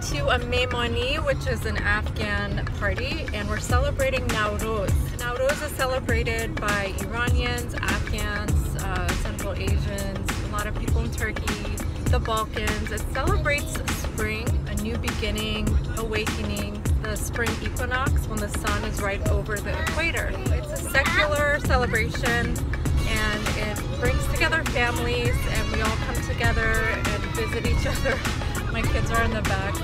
to a Memoni, which is an Afghan party, and we're celebrating Nowruz. Nowruz is celebrated by Iranians, Afghans, uh, Central Asians, a lot of people in Turkey, the Balkans. It celebrates spring, a new beginning, awakening, the spring equinox when the sun is right over the equator. It's a secular celebration and it brings together families and we all come together and visit each other. My kids are in the back.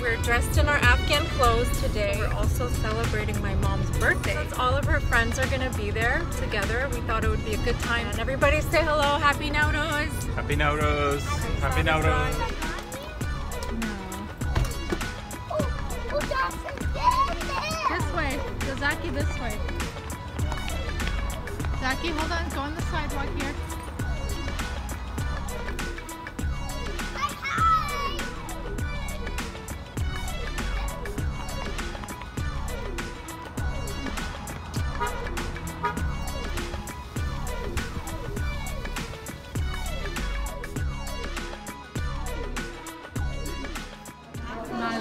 We're dressed in our Afghan clothes today. We're also celebrating my mom's birthday. Since all of her friends are gonna be there together, we thought it would be a good time. And everybody say hello, Happy Nowruz! Happy Nowruz! Happy Nowruz! This way. Zaki this way. Zaki, hold on. Go on the sidewalk here.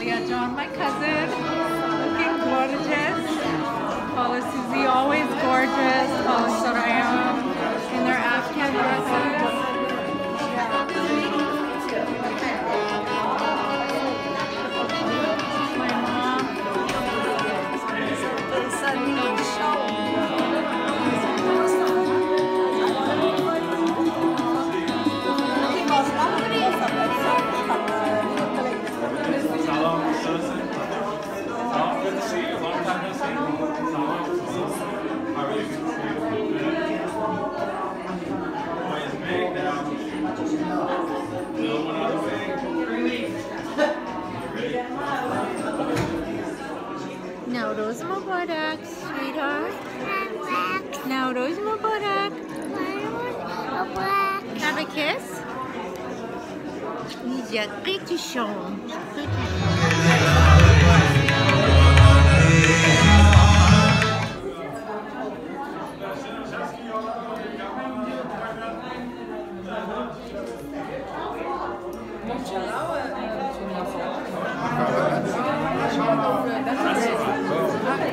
Nalia John, my cousin, looking gorgeous. Paula Susie, always gorgeous. Paula Soraya in their Afghan dresses. Nowruz Mubarak, sweetheart. Nowruz Mubarak. Have a kiss? Boots.